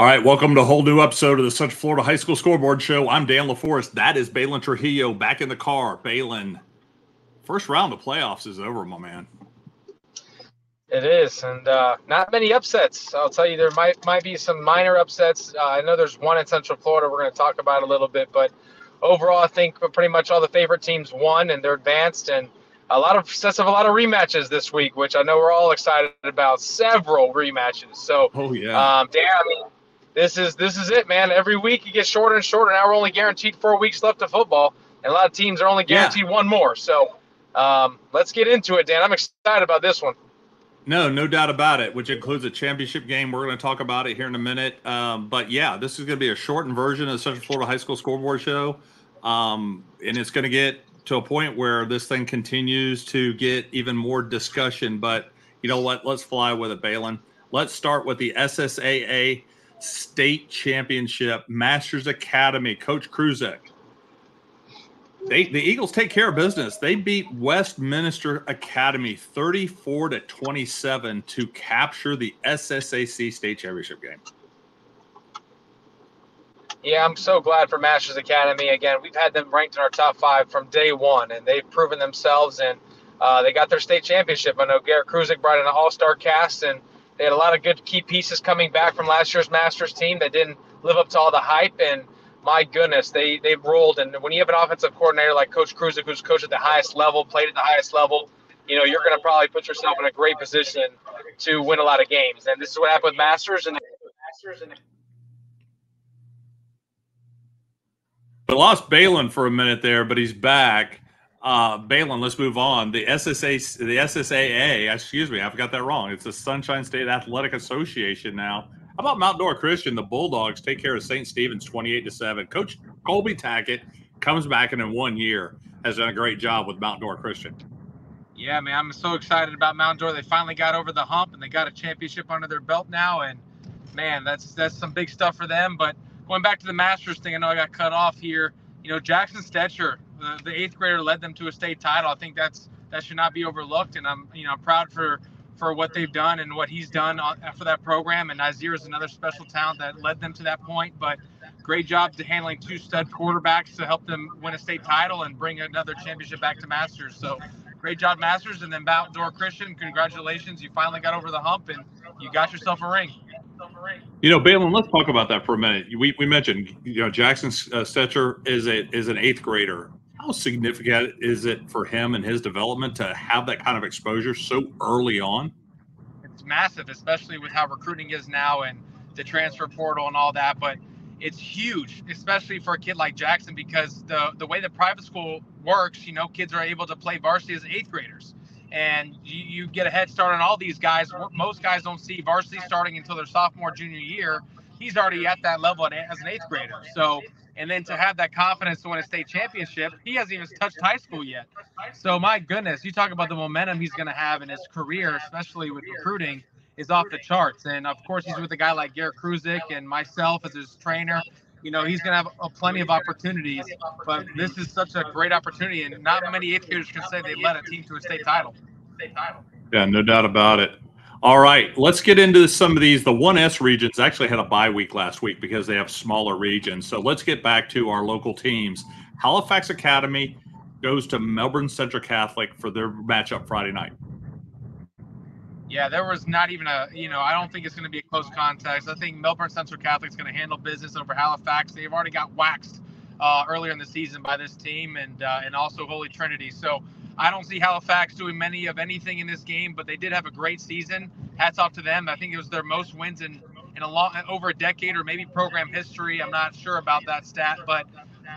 All right, welcome to a whole new episode of the Central Florida High School Scoreboard Show. I'm Dan LaForest. That is Baylin Trujillo back in the car. Baylin, first round of playoffs is over, my man. It is, and uh, not many upsets. I'll tell you, there might might be some minor upsets. Uh, I know there's one in Central Florida we're going to talk about a little bit, but overall, I think pretty much all the favorite teams won and they're advanced, and a lot of sets of a lot of rematches this week, which I know we're all excited about. Several rematches. So, oh yeah, um, Dan, I mean, this is this is it, man. Every week it gets shorter and shorter. Now we're only guaranteed four weeks left of football, and a lot of teams are only guaranteed yeah. one more. So, um, let's get into it, Dan. I'm excited about this one. No, no doubt about it, which includes a championship game. We're going to talk about it here in a minute. Um, but yeah, this is going to be a shortened version of the Central Florida High School Scoreboard Show. Um, and it's going to get to a point where this thing continues to get even more discussion. But you know what? Let's fly with it, Baylin. Let's start with the SSAA State Championship Masters Academy. Coach Kruzek they the Eagles take care of business. They beat Westminster Academy 34 to 27 to capture the SSAC state championship game. Yeah, I'm so glad for Masters Academy. Again, we've had them ranked in our top five from day one, and they've proven themselves, and uh, they got their state championship. I know Garrett Kruzik brought in an all-star cast, and they had a lot of good key pieces coming back from last year's Masters team that didn't live up to all the hype, and – my goodness, they they've rolled. And when you have an offensive coordinator like Coach Kruzik, who's coached at the highest level, played at the highest level, you know you're going to probably put yourself in a great position to win a lot of games. And this is what happened with Masters and. We lost Baylin for a minute there, but he's back. Uh, Baylin, let's move on. The SSA, the SSAA, excuse me, I forgot that wrong. It's the Sunshine State Athletic Association now how about Mount Dora Christian? The Bulldogs take care of St. Stephen's 28 to 7. Coach Colby Tackett comes back and in one year has done a great job with Mount Dora Christian. Yeah, man, I'm so excited about Mount Dora. They finally got over the hump and they got a championship under their belt now. And man, that's that's some big stuff for them. But going back to the Masters thing, I know I got cut off here. You know, Jackson Stetcher, the, eighth grader, led them to a state title. I think that's that should not be overlooked. And I'm you know proud for for what they've done and what he's done for that program. And Nazir is another special talent that led them to that point. But great job to handling two stud quarterbacks to help them win a state title and bring another championship back to Masters. So great job, Masters. And then Mount Dora Christian, congratulations. You finally got over the hump and you got yourself a ring. You know, Baylin, let's talk about that for a minute. We, we mentioned, you know, Jackson uh, Stetcher is a is an eighth grader. How significant is it for him and his development to have that kind of exposure so early on? It's massive, especially with how recruiting is now and the transfer portal and all that. But it's huge, especially for a kid like Jackson, because the the way the private school works, you know, kids are able to play varsity as eighth graders, and you, you get a head start on all these guys. Most guys don't see varsity starting until their sophomore, junior year. He's already at that level as an eighth grader, so and then to have that confidence to win a state championship, he hasn't even touched high school yet. So my goodness, you talk about the momentum he's going to have in his career, especially with recruiting, is off the charts. And of course, he's with a guy like Garrett Kruzik and myself as his trainer. You know, he's going to have a, plenty of opportunities, but this is such a great opportunity, and not many eighth graders can say they led a team to a state title. Yeah, no doubt about it. All right, let's get into some of these. The 1S regions actually had a bye week last week because they have smaller regions. So let's get back to our local teams. Halifax Academy goes to Melbourne Central Catholic for their matchup Friday night. Yeah, there was not even a, you know, I don't think it's going to be a close contest. I think Melbourne Central Catholic is going to handle business over Halifax. They've already got waxed uh, earlier in the season by this team and uh, and also Holy Trinity. So I don't see Halifax doing many of anything in this game, but they did have a great season. Hats off to them. I think it was their most wins in in a long over a decade or maybe program history. I'm not sure about that stat, but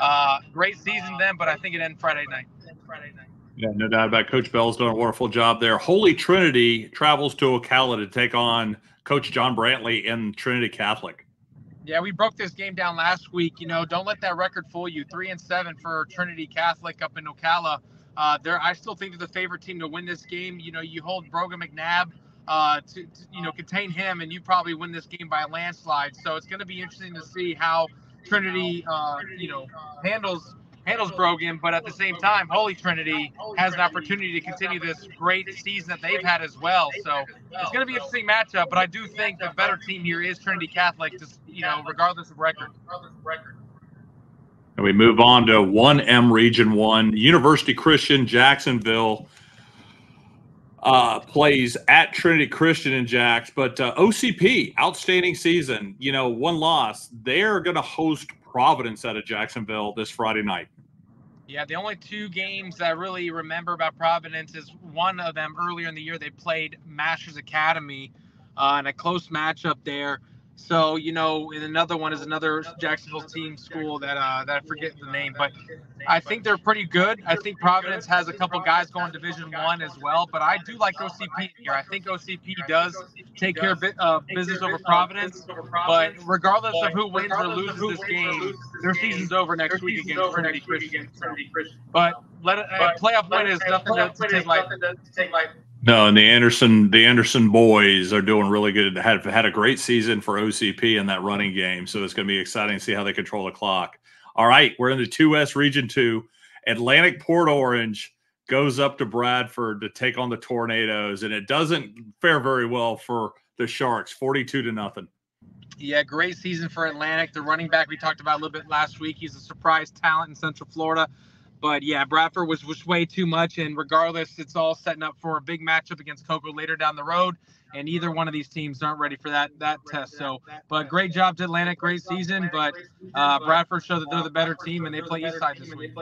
uh, great season then. But I think it ended Friday night. Friday night. Yeah, no doubt about it. Coach Bell's done a wonderful job there. Holy Trinity travels to Ocala to take on Coach John Brantley and Trinity Catholic. Yeah, we broke this game down last week. You know, don't let that record fool you. Three and seven for Trinity Catholic up in Ocala. Uh, I still think they're the favorite team to win this game. You know, you hold Brogan McNabb uh, to, to, you know contain him, and you probably win this game by a landslide. So it's going to be interesting to see how Trinity, uh, you know, handles handles Brogan, but at the same time, Holy Trinity has an opportunity to continue this great season that they've had as well. So it's going to be an interesting matchup, but I do think the better team here is Trinity Catholic, just you know, regardless of record. And we move on to 1M Region 1, University Christian Jacksonville uh, plays at Trinity Christian in Jacks, but uh, OCP, outstanding season. You know, one loss. They're going to host Providence out of Jacksonville this Friday night. Yeah, the only two games I really remember about Providence is one of them earlier in the year they played Masters Academy uh, in a close matchup there. So you know, and another one is another Jacksonville team school that uh, that I forget the name, but I think they're pretty good. I think Providence has a couple guys going Division One as well, but I do like OCP here. I think OCP does take care of uh, business over Providence, but regardless of who wins or loses this game, their season's over next week against Trinity Christian. But let uh, playoff win is nothing to, to take lightly. No, and the Anderson the Anderson boys are doing really good. Had had a great season for OCP in that running game, so it's going to be exciting to see how they control the clock. All right, we're in the 2S Region 2. Atlantic Port Orange goes up to Bradford to take on the Tornadoes, and it doesn't fare very well for the Sharks, 42 to nothing. Yeah, great season for Atlantic. The running back we talked about a little bit last week. He's a surprise talent in Central Florida. But yeah, Bradford was, was way too much. And regardless, it's all setting up for a big matchup against Cocoa later down the road. And either one of these teams aren't ready for that that test. So, but great job to Atlantic, great season. But uh, Bradford showed that they're the better team, and they play Eastside this week.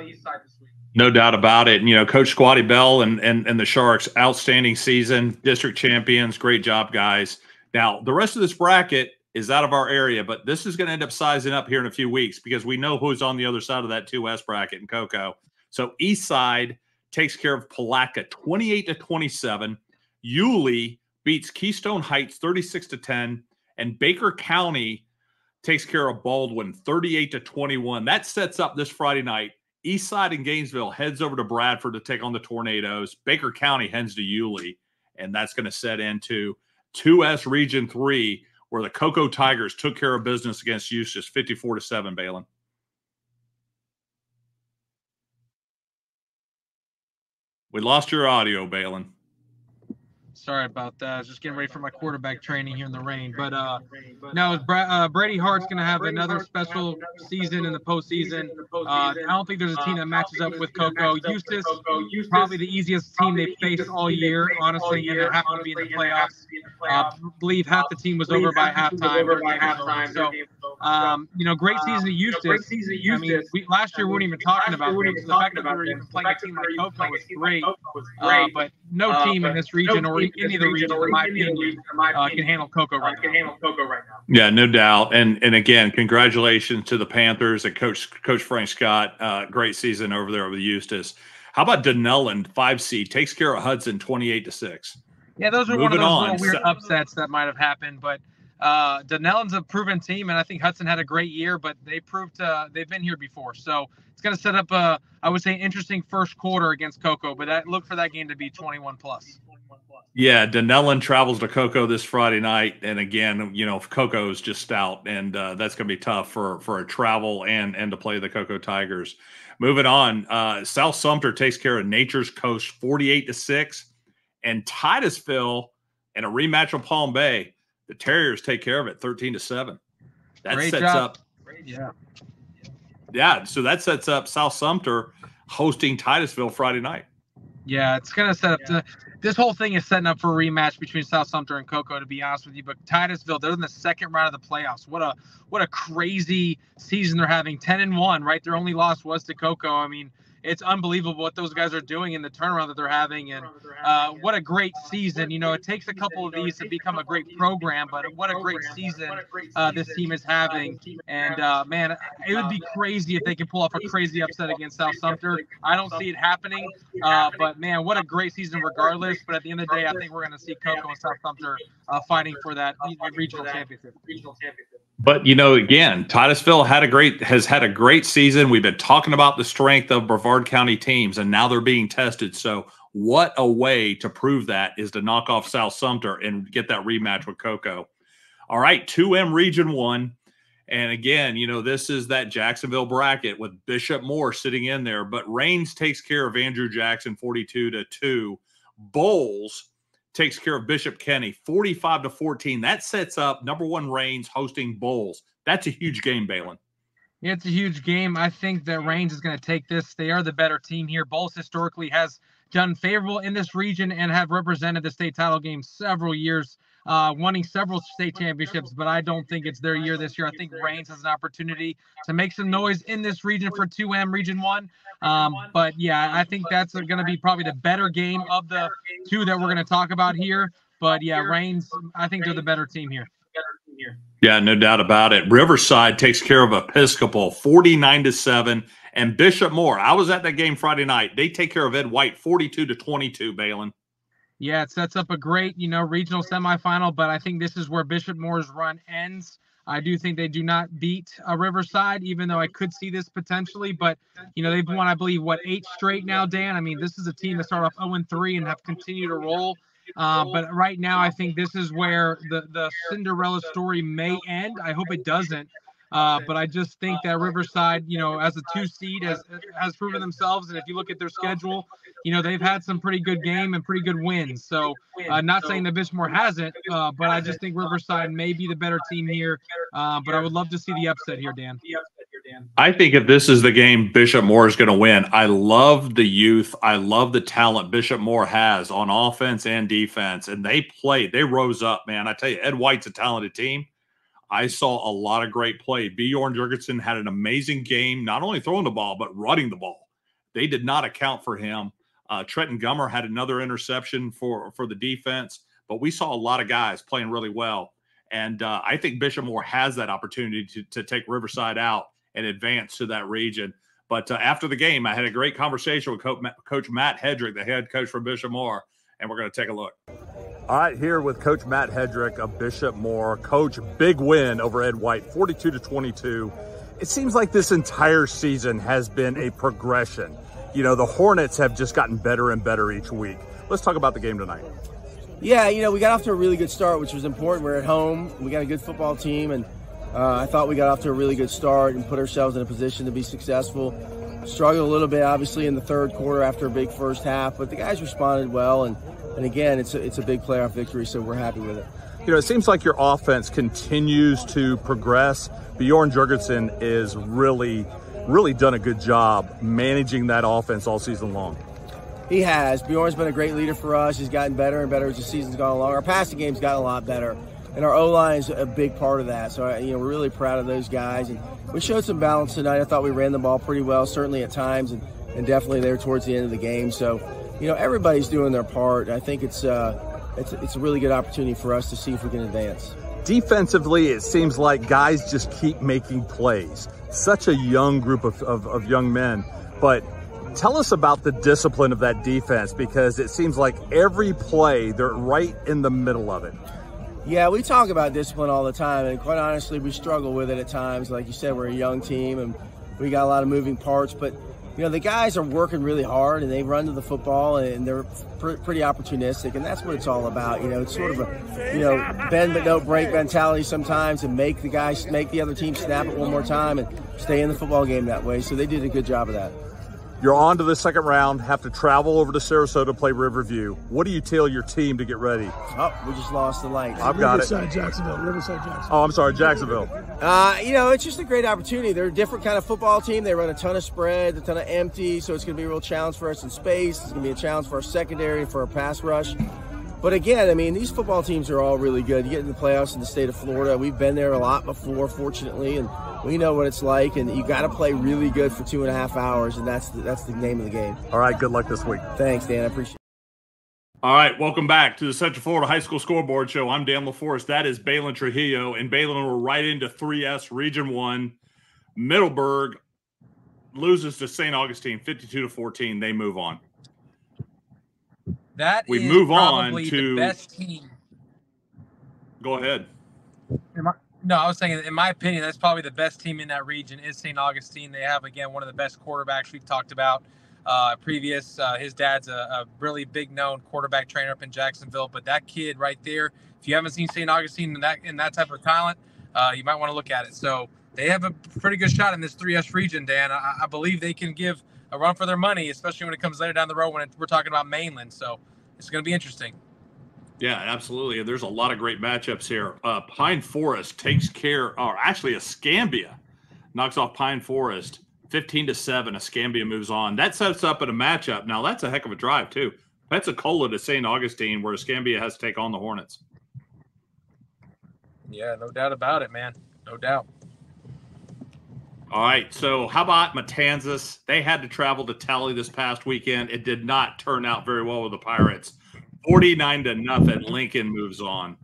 No doubt about it. And, you know, Coach Squatty Bell and, and, and the Sharks, outstanding season, district champions. Great job, guys. Now, the rest of this bracket is out of our area, but this is going to end up sizing up here in a few weeks because we know who's on the other side of that 2S bracket in Cocoa. So East Side takes care of Palatka 28 to 27. Yulee beats Keystone Heights 36 to 10. And Baker County takes care of Baldwin 38 to 21. That sets up this Friday night. East Side and Gainesville heads over to Bradford to take on the Tornadoes. Baker County heads to Yulee, and that's going to set into 2S Region 3, where the Cocoa Tigers took care of business against Eustis 54 to 7, Baylin. We lost your audio, Baylin. Sorry about that. I was just getting ready for my quarterback training here in the rain. But uh, no, uh, Brady Hart's going to have another special season in the postseason. Uh, I don't think there's a team that matches up with Cocoa. Eustis, probably the easiest team they've faced all year, honestly, and it happened to be in the playoffs. Uh, I believe half the team was over by halftime. So, um, you know, great season at Eustis. I mean, we, last year we weren't even talking about them. So the fact that we were even playing a team like Cocoa was great. Uh, but no team in this region or any of the regions, in my opinion, uh, can handle Cocoa right now. Can handle Cocoa right now. Yeah, no doubt. And and again, congratulations to the Panthers and Coach Coach Frank Scott. Uh, great season over there with Eustis. How about Dunnellon, five C, takes care of Hudson, twenty-eight to six. Yeah, those are Moving one of those on. little weird upsets that might have happened, but uh, a proven team, and I think Hudson had a great year, but they proved uh, they've been here before, so it's going to set up a, I would say, interesting first quarter against Cocoa. But that, look for that game to be 21 plus. Yeah, Dunnellon travels to Cocoa this Friday night, and again, you know, Cocoa is just stout, and uh, that's going to be tough for for a travel and and to play the Cocoa Tigers. Moving on, uh, South Sumter takes care of Nature's Coast, forty-eight to six, and Titusville in a rematch of Palm Bay, the Terriers take care of it, thirteen to seven. That Great sets job. up, Great, yeah, yeah. So that sets up South Sumter hosting Titusville Friday night. Yeah, it's going to set up yeah. this whole thing is setting up for a rematch between South Sumter and Cocoa. To be honest with you, but Titusville, they're in the second round of the playoffs. What a what a crazy season they're having. Ten and one, right? Their only loss was to Cocoa. I mean, it's unbelievable what those guys are doing in the turnaround that they're having, and uh, what a great season. You know, it takes a couple of these to become a great program, but what a great season uh, this team is having. And uh, man, it would be crazy if they could pull off a crazy upset against South Sumter. I don't see it happening, uh, but man, what a great season regardless. But at the end of the day, I think we're going to see Cocoa and South Sumter uh, fighting for that regional championship. Regional championship. But you know, again, Titusville had a great has had a great season. We've been talking about the strength of Brevard County teams, and now they're being tested. So, what a way to prove that is to knock off South Sumter and get that rematch with Cocoa. All right, 2M Region One, And again, you know, this is that Jacksonville bracket with Bishop Moore sitting in there, but Raines takes care of Andrew Jackson 42 to 2. Bolles takes care of Bishop Kenny 45 to 14. That sets up number one Raines hosting Bolles. That's a huge game, Baylin. Yeah, it's a huge game. I think that Raines is going to take this. They are the better team here. Bolles historically has done favorable in this region and have represented the state title game several years uh, winning several state championships, but I don't think it's their year this year. I think Raines has an opportunity to make some noise in this region for 2M Region 1. Um, but yeah, I think that's going to be probably the better game of the two that we're going to talk about here. But yeah, Raines, I think they're the better team here. Yeah, no doubt about it. Riverside takes care of Episcopal 49 to 7 and Bishop Moore. I was at that game Friday night. They take care of Ed White 42 to 22, Baylin yeah, it sets up a great, you know, regional semifinal, but I think this is where Bishop Moore's run ends. I do think they do not beat a Riverside, even though I could see this potentially. But you know, they've won, I believe, what eight straight now, Dan. I mean, this is a team that started off 0 3 and have continued to roll. Uh, but right now, I think this is where the the Cinderella story may end. I hope it doesn't. Uh, but I just think that Riverside, you know, as a two seed, has has proven themselves. And if you look at their schedule, you know, they've had some pretty good game and pretty good wins. So, uh, not saying that Bishop Moore hasn't, uh, but I just think Riverside may be the better team here. Uh, but I would love to see the upset here, Dan. I think if this is the game Bishop Moore is going to win, I love the youth. I love the talent Bishop Moore has on offense and defense. And they played, they rose up, man. I tell you, Ed White's a talented team. I saw a lot of great play. Bjorn Jurgensen had an amazing game, not only throwing the ball, but running the ball. They did not account for him. Uh, Trenton Gummer had another interception for, for the defense, but we saw a lot of guys playing really well. And uh, I think Bishop Moore has that opportunity to, to take Riverside out and advance to that region. But uh, after the game, I had a great conversation with Coach Matt Hedrick, the head coach for Bishop Moore, and we're going to take a look. All right, here with Coach Matt Hedrick of Bishop Moore. Coach, big win over Ed White, 42 to 22. It seems like this entire season has been a progression. You know, the Hornets have just gotten better and better each week. Let's talk about the game tonight. Yeah, you know, we got off to a really good start, which was important. We're at home. We got a good football team, and uh, I thought we got off to a really good start and put ourselves in a position to be successful. Struggled a little bit, obviously, in the third quarter after a big first half, but the guys responded well, and and again, it's a, it's a big playoff victory, so we're happy with it. You know, it seems like your offense continues to progress. Bjorn Jurgensen is really, really done a good job managing that offense all season long. He has. Bjorn's been a great leader for us. He's gotten better and better as the season's gone along. Our passing game's gotten a lot better, and our O line is a big part of that. So, you know, we're really proud of those guys. And we showed some balance tonight. I thought we ran the ball pretty well, certainly at times, and, and definitely there towards the end of the game. So, you know, everybody's doing their part. I think it's uh, it's it's a really good opportunity for us to see if we can advance. Defensively, it seems like guys just keep making plays. Such a young group of, of, of young men, but tell us about the discipline of that defense because it seems like every play they're right in the middle of it. Yeah, we talk about discipline all the time, and quite honestly, we struggle with it at times. Like you said, we're a young team and we got a lot of moving parts, but you know, the guys are working really hard and they run to the football and they're pr- pretty opportunistic, and that's what it's all about. You know, it's sort of a, you know, bend but don't break mentality sometimes and make the guys, make the other team snap it one more time and stay in the football game that way. So they did a good job of that. You're on to the second round, have to travel over to Sarasota to play Riverview. What do you tell your team to get ready? Oh, we just lost the light. I've got Riverside, it. Jacksonville. Riverside, Jacksonville. Oh, I'm sorry, Jacksonville. Uh, you know, it's just a great opportunity. They're a different kind of football team. They run a ton of spread, a ton of empty, so it's going to be a real challenge for us in space. It's going to be a challenge for our secondary and for our pass rush. But again, I mean, these football teams are all really good. You get in the playoffs in the state of Florida. We've been there a lot before, fortunately, and we know what it's like. And you got to play really good for two and a half hours, and that's the, that's the name of the game. All right, good luck this week. Thanks, Dan. I appreciate. it. All right, welcome back to the Central Florida High School Scoreboard Show. I'm Dan LaForest. That is Baylin Trujillo, and Baylin we're right into 3S Region One. Middleburg loses to St. Augustine, 52 to 14. They move on. That we move on to to the best team. Go ahead. No, I was saying, in my opinion, that's probably the best team in that region is St. Augustine. They have again one of the best quarterbacks we've talked about uh, previous. Uh, his dad's a, a, really big known quarterback trainer up in Jacksonville. But that kid right there, if you haven't seen St. Augustine and that in that type of talent, uh, you might want to look at it. So they have a pretty good shot in this 3S region, Dan. I, I believe they can give a run for their money, especially when it comes later down the road when it, we're talking about mainland. So it's going to be interesting. Yeah, absolutely. There's a lot of great matchups here. Uh, Pine Forest takes care, or actually, Escambia knocks off Pine Forest 15 to 7. Escambia moves on. That sets up at a matchup. Now, that's a heck of a drive, too. Pensacola to St. Augustine, where Escambia has to take on the Hornets. Yeah, no doubt about it, man. No doubt. All right. So, how about Matanzas? They had to travel to Tally this past weekend. It did not turn out very well with the Pirates. 49 to nothing. Lincoln moves on.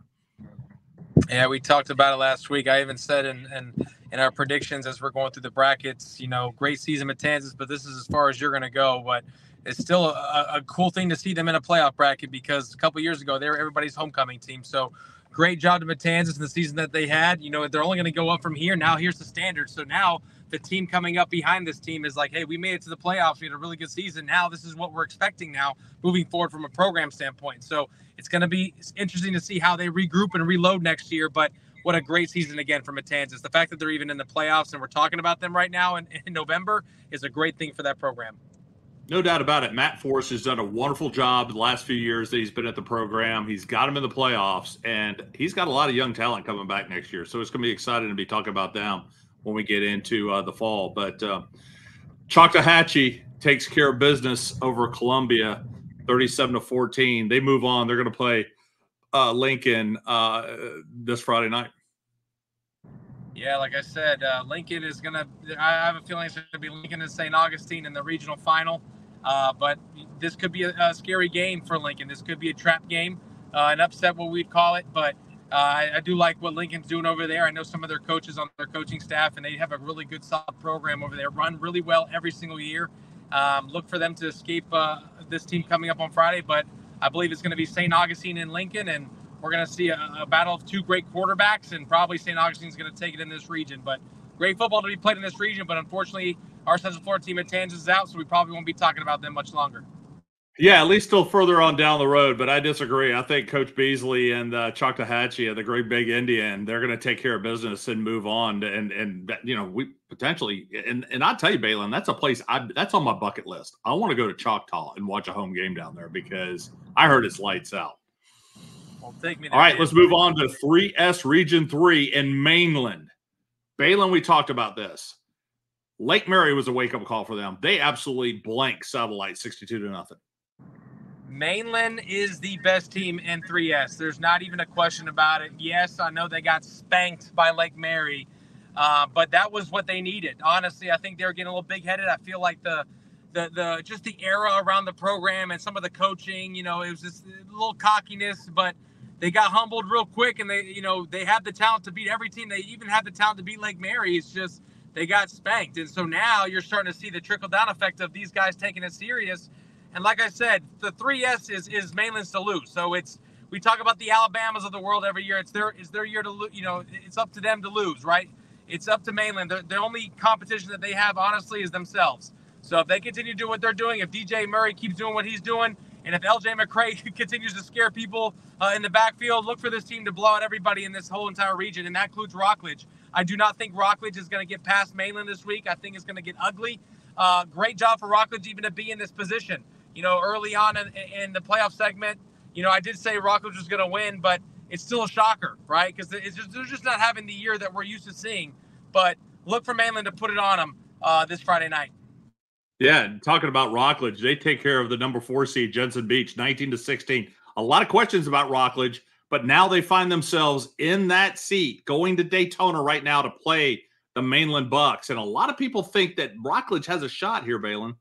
Yeah, we talked about it last week. I even said in, in, in our predictions as we're going through the brackets, you know, great season Matanzas, but this is as far as you're going to go. But it's still a, a, cool thing to see them in a playoff bracket because a couple years ago they were everybody's homecoming team. So great job to Matanzas in the season that they had. You know, they're only going to go up from here. Now here's the standard. So now the team coming up behind this team is like, hey, we made it to the playoffs. We had a really good season. Now this is what we're expecting now moving forward from a program standpoint. So it's going to be interesting to see how they regroup and reload next year. But what a great season again for Matanzas. The fact that they're even in the playoffs and we're talking about them right now in, in November is a great thing for that program. No doubt about it. Matt Forrest has done a wonderful job the last few years that he's been at the program. He's got him in the playoffs, and he's got a lot of young talent coming back next year. So it's going to be exciting to be talking about them when we get into uh, the fall. But uh, takes care of business over Columbia, 37 to 14. They move on. They're going to play uh, Lincoln uh, this Friday night. Yeah, like I said, uh, Lincoln is going to, I have a feeling it's going to be Lincoln and St. Augustine in the regional final. Uh, but this could be a, a, scary game for Lincoln. This could be a trap game, uh, an upset, what we'd call it. But uh, I, I, do like what Lincoln's doing over there. I know some of their coaches on their coaching staff, and they have a really good, solid program over there. Run really well every single year. Um, look for them to escape uh, this team coming up on Friday. But I believe it's going to be St. Augustine and Lincoln, and we're going to see a, a, battle of two great quarterbacks, and probably St. Augustine's going to take it in this region. But great football to be played in this region. But unfortunately, our Central Florida team Matanzas is out, so we probably won't be talking about them much longer. Yeah, at least still further on down the road, but I disagree. I think Coach Beasley and uh, Choctawhatchee, the Great Big Indian, they're going to take care of business and move on. And and you know we potentially and and I tell you, Baylin, that's a place I that's on my bucket list. I want to go to Choctaw and watch a home game down there because I heard it's lights out. Well, take me. All right, let's move on to 3S Region Three in mainland. Baylin, we talked about this. Lake Mary was a wake up call for them. They absolutely blank Satellite 62 to nothing. Mainland is the best team in 3S. There's not even a question about it. Yes, I know they got spanked by Lake Mary, uh, but that was what they needed. Honestly, I think they were getting a little big headed. I feel like the the the just the era around the program and some of the coaching, you know, it was just a little cockiness, but they got humbled real quick and they, you know, they have the talent to beat every team. They even have the talent to beat Lake Mary. It's just they got spanked. And so now you're starting to see the trickle down effect of these guys taking it serious and like I said, the 3S is is mainland's to lose. So it's we talk about the Alabamas of the world every year. It's their it's their year to lose. You know, it's up to them to lose, right? It's up to mainland. The, the only competition that they have, honestly, is themselves. So if they continue to do what they're doing, if DJ Murray keeps doing what he's doing, and if LJ McCray continues to scare people uh, in the backfield, look for this team to blow out everybody in this whole entire region, and that includes Rockledge. I do not think Rockledge is going to get past mainland this week. I think it's going to get ugly. Uh, great job for Rockledge even to be in this position you know, early on in, in the playoff segment, you know, I did say Rockledge was going to win, but it's still a shocker, right? Because they're just not having the year that we're used to seeing. But look for Mainland to put it on them uh, this Friday night. Yeah, talking about Rockledge, they take care of the number four seed Jensen Beach, 19 to 16. A lot of questions about Rockledge, but now they find themselves in that seat, going to Daytona right now to play the Mainland Bucks. And a lot of people think that Rockledge has a shot here, Baylin.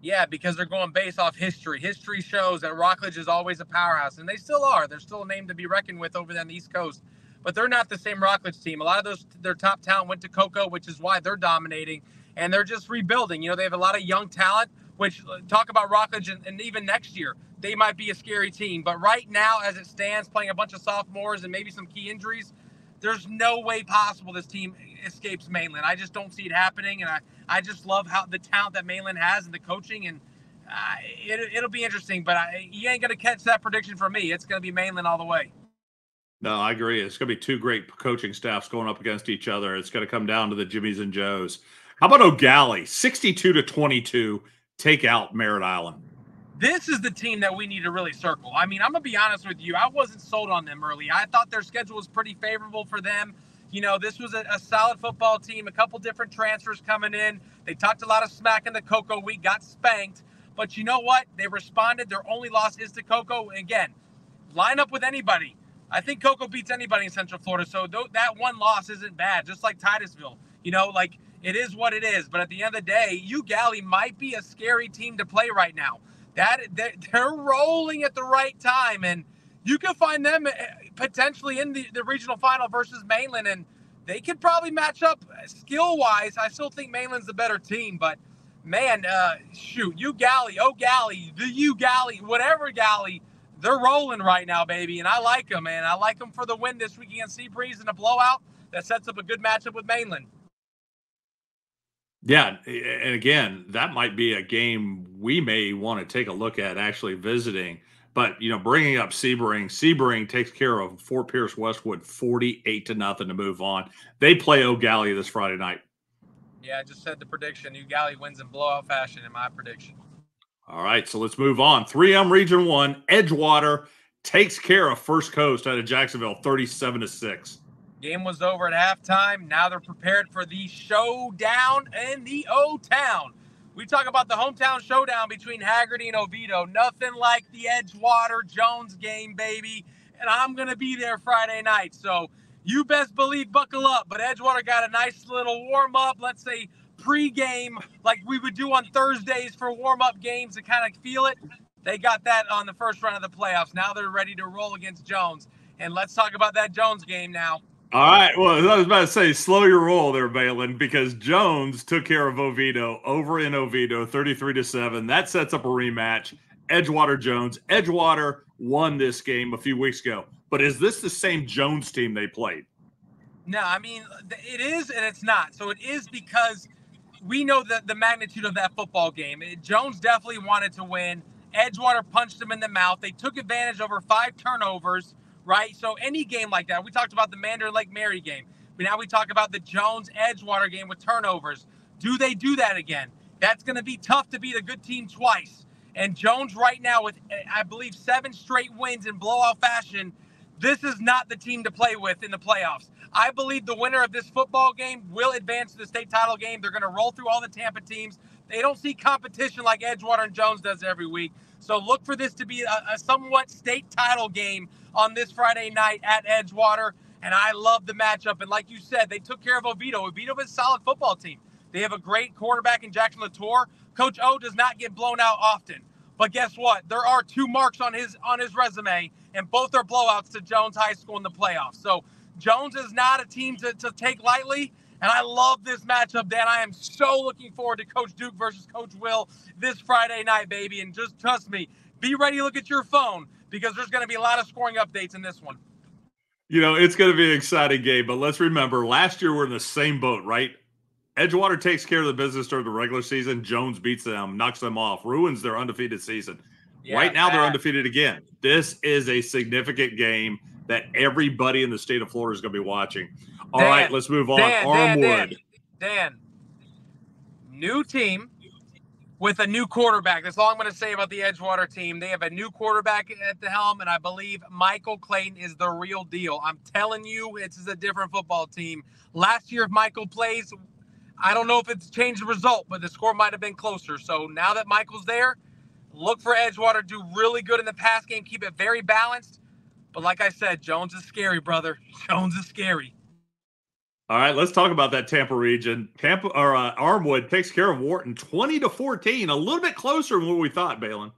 Yeah, because they're going based off history. History shows that Rockledge is always a powerhouse, and they still are. They're still a name to be reckoned with over there on the East Coast. But they're not the same Rockledge team. A lot of those their top talent went to Cocoa, which is why they're dominating, and they're just rebuilding. You know, they have a lot of young talent. Which uh, talk about Rockledge, and, and even next year they might be a scary team. But right now, as it stands, playing a bunch of sophomores and maybe some key injuries, there's no way possible this team escapes Mainland. I just don't see it happening, and I, I just love how the talent that Mainland has and the coaching, and uh, it, it'll be interesting. But I, you ain't gonna catch that prediction from me. It's gonna be Mainland all the way. No, I agree. It's going to be two great coaching staffs going up against each other. It's going to come down to the Jimmies and Joes. How about Gallie? 62 to 22, take out Merritt Island. This is the team that we need to really circle. I mean, I'm going to be honest with you. I wasn't sold on them early. I thought their schedule was pretty favorable for them. You know, this was a, a solid football team, a couple different transfers coming in. They talked a lot of smack in the Cocoa Week, got spanked. But you know what? They responded. Their only loss is to Cocoa. Again, line up with anybody. I think Cocoa beats anybody in Central Florida. So th- that one loss isn't bad, just like Titusville. You know, like it is what it is. But at the end of the day, Eau might be a scary team to play right now. That they're rolling at the right time, and you can find them eh, potentially in the, the regional final versus Mainland, and they could probably match up skill wise. I still think Mainland's the better team, but man, uh, shoot, you Galley, oh Galley, the you Galley, whatever Galley, they're rolling right now, baby, and I like them, man. I like them for the win this week against Sebring in a blowout. That sets up a good matchup with Mainland. Yeah, and again, that might be a game we may want to take a look at actually visiting. But you know, bringing up Sebring, Sebring takes care of Fort Pierce Westwood forty-eight to nothing to move on. They play Gallie this Friday night. Yeah, I just said the prediction. Gallie wins in blowout fashion in my prediction. All right, so let's move on. 3M Region 1, Edgewater takes care of First Coast out of Jacksonville 37 to 6. Game was over at halftime. Now they're prepared for the showdown in the O Town. We talk about the hometown showdown between Hagerty and Oviedo. Nothing like the Edgewater Jones game, baby. And I'm going to be there Friday night. So you best believe buckle up. But Edgewater got a nice little warm up, let's say pre-game, like we would do on Thursdays for warm-up games to kind of feel it. They got that on the first round of the playoffs. Now they're ready to roll against Jones. And let's talk about that Jones game now. All right. Well, I was about to say, slow your roll there, Baylin, because Jones took care of Oviedo over in Oviedo, 33 to 7. That sets up a rematch. Edgewater Jones. Edgewater won this game a few weeks ago. But is this the same Jones team they played? No, I mean it is and it's not. So it is because we know the, the magnitude of that football game. Jones definitely wanted to win. Edgewater punched him in the mouth. They took advantage over five turnovers, right? So any game like that, we talked about the Mandarin Lake Mary game, but now we talk about the Jones Edgewater game with turnovers. Do they do that again? That's going to be tough to beat a good team twice. And Jones right now with I believe seven straight wins in blowout fashion this is not the team to play with in the playoffs. I believe the winner of this football game will advance to the state title game. They're going to roll through all the Tampa teams. They don't see competition like Edgewater and Jones does every week. So look for this to be a, a somewhat state title game on this Friday night at Edgewater. And I love the matchup. And like you said, they took care of Oviedo. Oviedo is a solid football team. They have a great quarterback in Jackson Latour. Coach O does not get blown out often. But guess what? There are two marks on his on his resume, and both are blowouts to Jones High School in the playoffs. So Jones is not a team to, to take lightly. And I love this matchup, Dan. I am so looking forward to Coach Duke versus Coach Will this Friday night, baby. And just trust me, be ready to look at your phone because there's going to be a lot of scoring updates in this one. You know, it's going to be an exciting game, but let's remember last year we're in the same boat, right? Edgewater takes care of the business during the regular season. Jones beats them, knocks them off, ruins their undefeated season. Yeah, right now, bad. they're undefeated again. This is a significant game that everybody in the state of Florida is going to be watching. All Dan, right, let's move on. Dan, Armwood. Dan, Dan, new team with a new quarterback. That's all I'm going to say about the Edgewater team. They have a new quarterback at the helm, and I believe Michael Clayton is the real deal. I'm telling you, it's a different football team. Last year, if Michael plays, I don't know if it's changed the result, but the score might have been closer. So now that Michael's there, look for Edgewater do really good in the pass game, keep it very balanced. But like I said, Jones is scary, brother. Jones is scary. All right, let's talk about that Tampa region. Tampa or uh, Armwood takes care of Wharton 20 to 14, a little bit closer than what we thought, Baylin.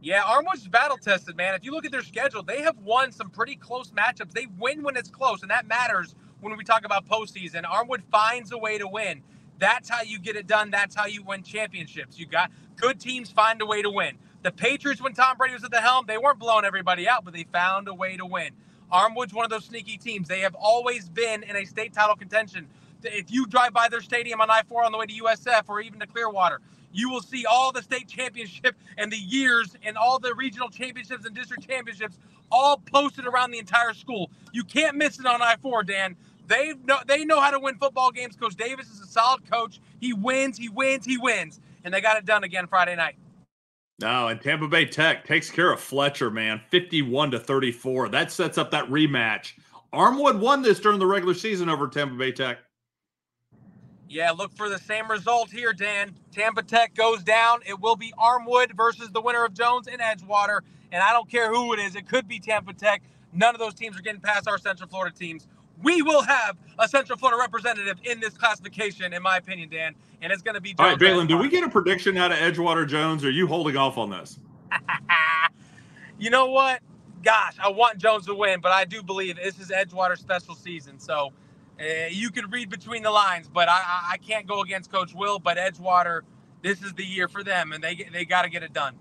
Yeah, Armwood's battle tested, man. If you look at their schedule, they have won some pretty close matchups. They win when it's close, and that matters when we talk about postseason. Armwood finds a way to win. That's how you get it done. That's how you win championships. You got good teams find a way to win. The Patriots, when Tom Brady was at the helm, they weren't blowing everybody out, but they found a way to win. Armwood's one of those sneaky teams. They have always been in a state title contention. If you drive by their stadium on I 4 on the way to USF or even to Clearwater, you will see all the state championship and the years and all the regional championships and district championships all posted around the entire school. You can't miss it on I four, Dan. They know they know how to win football games. Coach Davis is a solid coach. He wins, he wins, he wins, and they got it done again Friday night. No, and Tampa Bay Tech takes care of Fletcher, man, fifty-one to thirty-four. That sets up that rematch. Armwood won this during the regular season over Tampa Bay Tech. Yeah, look for the same result here, Dan. Tampa Tech goes down. It will be Armwood versus the winner of Jones and Edgewater. And I don't care who it is, it could be Tampa Tech. None of those teams are getting past our Central Florida teams. We will have a Central Florida representative in this classification, in my opinion, Dan. And it's going to be. All right, Baylin, do we get a prediction out of Edgewater Jones? Or are you holding off on this? you know what? Gosh, I want Jones to win, but I do believe this is Edgewater's special season. So uh, you can read between the lines, but I, I can't go against Coach Will. But Edgewater, this is the year for them, and they they got to get it done.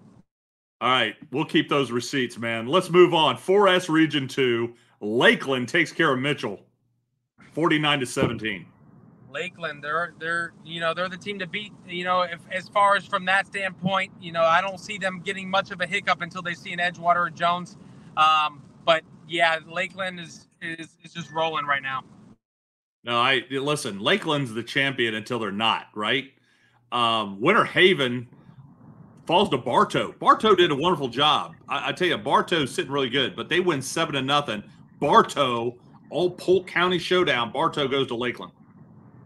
All right, we'll keep those receipts, man. Let's move on. 4S Region Two, Lakeland takes care of Mitchell, forty-nine to seventeen. Lakeland, they're they're you know they're the team to beat. You know, if, as far as from that standpoint, you know I don't see them getting much of a hiccup until they see an Edgewater or Jones. Um, but yeah, Lakeland is, is is just rolling right now. No, I listen. Lakeland's the champion until they're not, right? Um, Winter Haven falls to Bartow. Bartow did a wonderful job. I, I tell you, Bartow's sitting really good, but they win seven to nothing. Bartow, all Polk County showdown. Bartow goes to Lakeland.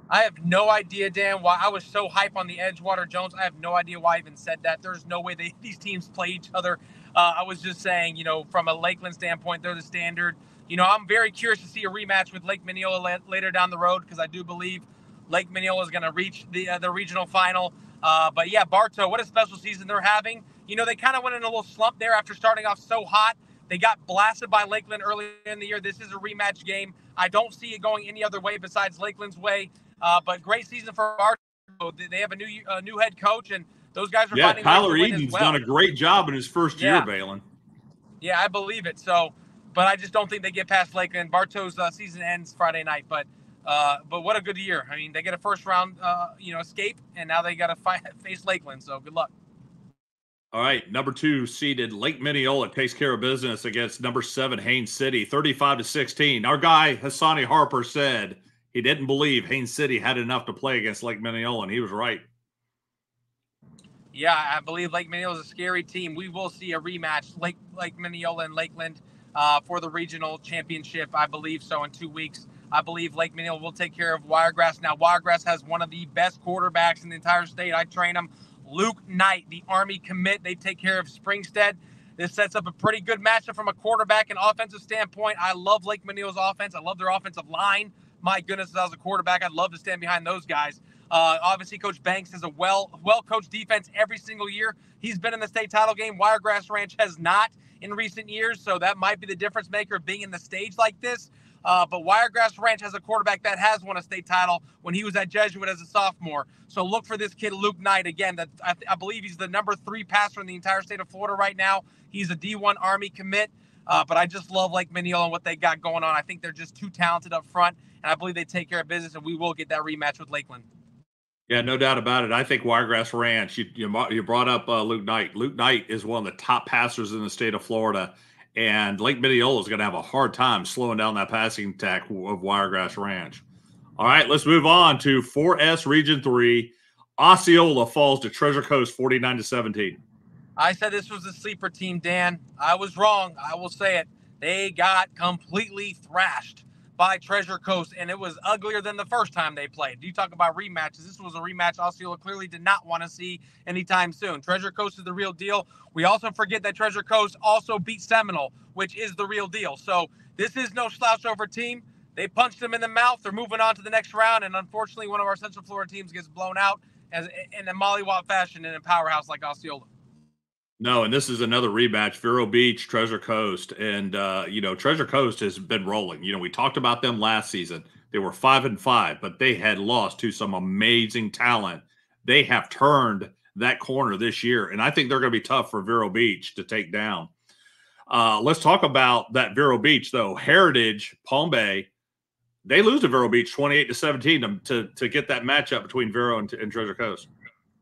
I have no idea, Dan, why I was so hype on the Edgewater Jones. I have no idea why I even said that. There's no way they, these teams play each other. Uh, I was just saying, you know, from a Lakeland standpoint, they're the standard. You know, I'm very curious to see a rematch with Lake Minneola later down the road because I do believe Lake Minneola is going to reach the uh, the regional final. Uh, but yeah, Bartow, what a special season they're having. You know, they kind of went in a little slump there after starting off so hot. They got blasted by Lakeland early in the year. This is a rematch game. I don't see it going any other way besides Lakeland's way. Uh, but great season for Bartow. They have a new uh, new head coach, and those guys are yeah. finding Tyler Eden's well. done a great job in his first yeah. year, Baylin. Yeah, I believe it. So but I just don't think they get past Lakeland. Bartow's uh, season ends Friday night, but uh, but what a good year. I mean, they get a first round, uh, you know, escape, and now they got to face Lakeland. So good luck. All right, number two seeded Lake Minneola takes care of business against number seven Haines City, thirty-five to sixteen. Our guy Hassani Harper said he didn't believe Haines City had enough to play against Lake Minneola, and he was right. Yeah, I believe Lake Minneola is a scary team. We will see a rematch, Lake Lake Minneola and Lakeland uh, for the regional championship. I believe so in two weeks. I believe Lake Minneola will take care of Wiregrass. Now, Wiregrass has one of the best quarterbacks in the entire state. I train him. Luke Knight, the Army commit. They take care of Springstead. This sets up a pretty good matchup from a quarterback and offensive standpoint. I love Lake Minneola's offense. I love their offensive line. My goodness, as a quarterback, I'd love to stand behind those guys. Uh, obviously, Coach Banks has a well well coached defense every single year. He's been in the state title game. Wiregrass Ranch has not in recent years, so that might be the difference maker of being in the stage like this. Uh, but Wiregrass Ranch has a quarterback that has won a state title when he was at Jesuit as a sophomore. So look for this kid, Luke Knight. Again, that I, I believe he's the number three passer in the entire state of Florida right now. He's a D1 Army commit. Uh, but I just love Lake Minneola and what they got going on. I think they're just too talented up front, and I believe they take care of business, and we will get that rematch with Lakeland. Yeah, no doubt about it. I think Wiregrass Ranch. You you, you brought up uh, Luke Knight. Luke Knight is one of the top passers in the state of Florida, and Lake Minneola is going to have a hard time slowing down that passing attack of Wiregrass Ranch. All right, let's move on to 4S Region Three. Osceola falls to Treasure Coast, 49 to 17. I said this was a sleeper team, Dan. I was wrong. I will say it. They got completely thrashed by Treasure Coast, and it was uglier than the first time they played. You talk about rematches. This was a rematch Osceola clearly did not want to see anytime soon. Treasure Coast is the real deal. We also forget that Treasure Coast also beat Seminole, which is the real deal. So this is no slouch over team. They punched them in the mouth. They're moving on to the next round, and unfortunately, one of our Central Florida teams gets blown out as in a mollywop fashion in a powerhouse like Osceola. No, and this is another rematch, Vero Beach, Treasure Coast. And uh, you know, Treasure Coast has been rolling. You know, we talked about them last season. They were five and five, but they had lost to some amazing talent. They have turned that corner this year, and I think they're going to be tough for Vero Beach to take down. Uh, let's talk about that Vero Beach, though. Heritage, Palm Bay, they lose to Vero Beach 28 to 17 to, to, to get that matchup between Vero and, and Treasure Coast.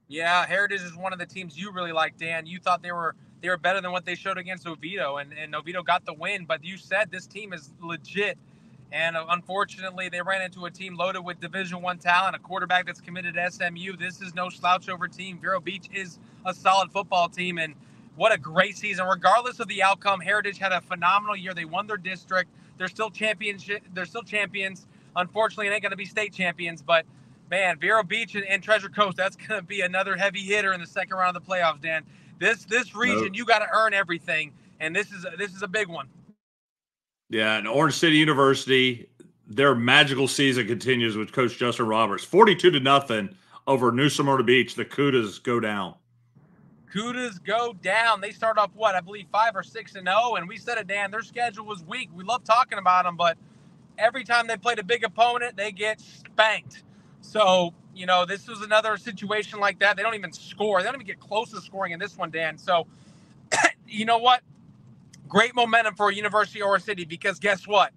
Yeah, Heritage is one of the teams you really like, Dan. You thought they were they were better than what they showed against Oviedo, and, and Oviedo got the win. But you said this team is legit, and uh, unfortunately, they ran into a team loaded with Division One talent, a quarterback that's committed to SMU. This is no slouch over team. Vero Beach is a solid football team, and what a great season. Regardless of the outcome, Heritage had a phenomenal year. They won their district. They're still championship. They're still champions. Unfortunately, it ain't going to be state champions, but man, Vero Beach and, and Treasure Coast, that's going to be another heavy hitter in the second round of the playoffs, Dan. This this region, nope. you got to earn everything, and this is this is a big one. Yeah, and Orange City University, their magical season continues with Coach Justin Roberts, forty-two to nothing over New Smyrna Beach. The Cudas go down. Cudas go down. They start off what I believe five or six and zero, oh, and we said it, Dan. Their schedule was weak. We love talking about them, but every time they played a big opponent, they get spanked. So you know, this was another situation like that. They don't even score. They don't even get close to scoring in this one, Dan. So, you know what? Great momentum for a University of Oro City because guess what?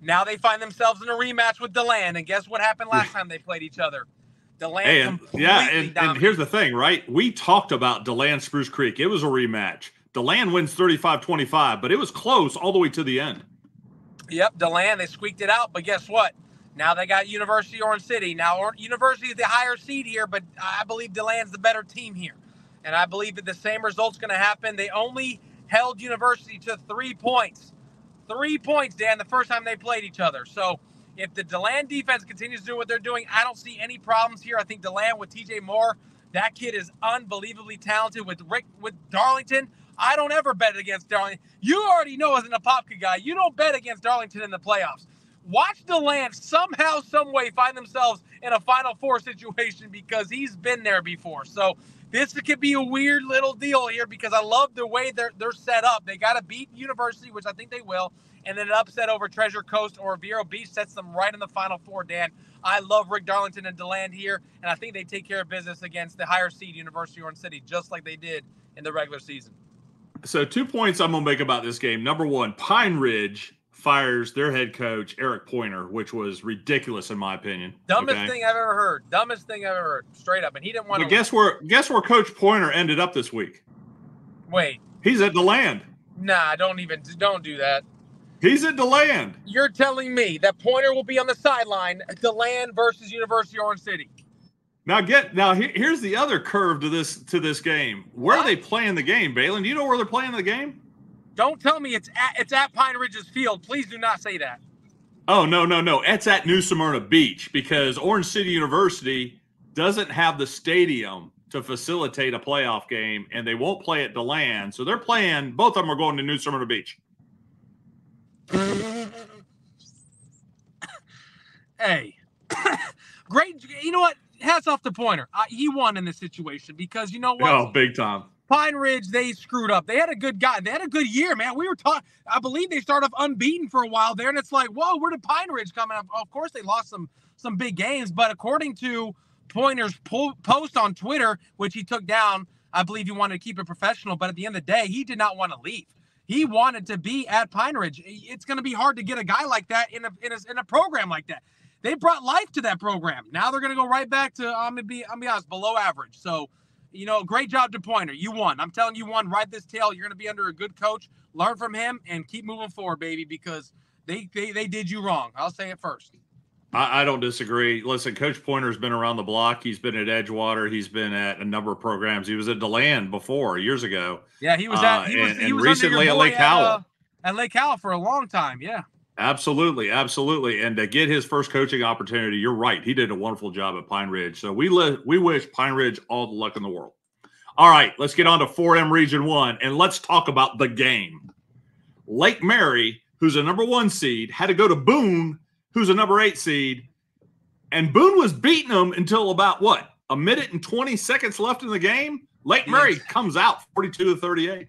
Now they find themselves in a rematch with Deland, and guess what happened last time they played each other? Deland, hey, and, yeah, and, and, here's the thing, right? We talked about Deland Spruce Creek. It was a rematch. Deland wins 35-25, but it was close all the way to the end. Yep, Deland, they squeaked it out, but guess what? Now they got University Orange City. Now University is the higher seed here, but I believe Deland's the better team here. And I believe that the same result's going to happen. They only held University to three points. Three points, Dan, the first time they played each other. So if the Deland defense continues to do what they're doing, I don't see any problems here. I think Deland with TJ Moore, that kid is unbelievably talented. With Rick, with Darlington, I don't ever bet against Darlington. You already know as an Apopka guy, you don't bet against Darlington in the playoffs watch Deland somehow, some way find themselves in a Final Four situation because he's been there before. So this could be a weird little deal here because I love the way they're they're set up. They got to beat University, which I think they will, and then an upset over Treasure Coast or Vero Beach sets them right in the Final Four. Dan, I love Rick Darlington and Deland here, and I think they take care of business against the higher seed University Orange City, just like they did in the regular season. So two points I'm gonna make about this game. Number one, Pine Ridge fires their head coach Eric Pointer, which was ridiculous in my opinion. Dumbest okay? thing I've ever heard. Dumbest thing I've ever heard. Straight up, and he didn't want. to guess where? Guess where Coach Pointer ended up this week? Wait. He's at Deland. Nah, don't even don't do that. He's at Deland. You're telling me that Pointer will be on the sideline, Deland versus University of Orange City. Now get now here's the other curve to this to this game. Where what? are they playing the game, Baylin? Do you know where they're playing the game? Don't tell me it's at it's at Pine Ridge's field. Please do not say that. Oh no no no! It's at New Smyrna Beach because Orange City University doesn't have the stadium to facilitate a playoff game, and they won't play at Deland. So they're playing. Both of them are going to New Smyrna Beach. hey, great. You know what? Hats off to Pointer. Uh, he won in this situation because you know what? Oh, big time. Pine Ridge, they screwed up. They had a good guy. They had a good year, man. We were talking. I believe they started off unbeaten for a while there, and it's like, whoa, where did Pine Ridge come in? Of course, they lost some some big games, but according to Pointer's po- post on Twitter, which he took down, I believe he wanted to keep it professional. But at the end of the day, he did not want to leave. He wanted to be at Pine Ridge. It's going to be hard to get a guy like that in a, in a in a program like that. They brought life to that program. Now they're going to go right back to I'm gonna be I'm gonna be honest, below average. So you know, great job to Pointer. You won. I'm telling you, won. Ride this tail. You're going to be under a good coach. Learn from him and keep moving forward, baby, because they they, they did you wrong. I'll say it first. I, I don't disagree. Listen, Coach Pointer's been around the block. He's been at Edgewater. He's been at a number of programs. He was at Deland before years ago. Yeah, he was at he was, and, he was recently at Lake Howell. At, uh, at Lake Howell for a long time. Yeah. Absolutely, absolutely, and to get his first coaching opportunity, you're right. He did a wonderful job at Pine Ridge. So we li- we wish Pine Ridge all the luck in the world. All right, let's get on to 4M Region One, and let's talk about the game. Lake Mary, who's a number one seed, had to go to Boone, who's a number eight seed, and Boone was beating them until about what a minute and 20 seconds left in the game. Lake Mary comes out 42 to 38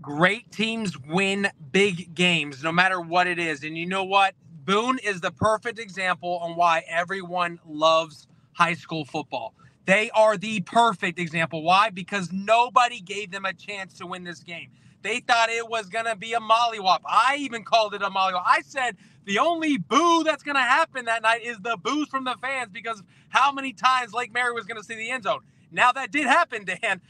great teams win big games no matter what it is. And you know what? Boone is the perfect example on why everyone loves high school football. They are the perfect example. Why? Because nobody gave them a chance to win this game. They thought it was going to be a mollywop. I even called it a mollywop. I said the only boo that's going to happen that night is the boos from the fans because how many times Lake Mary was going to see the end zone. Now that did happen, Dan.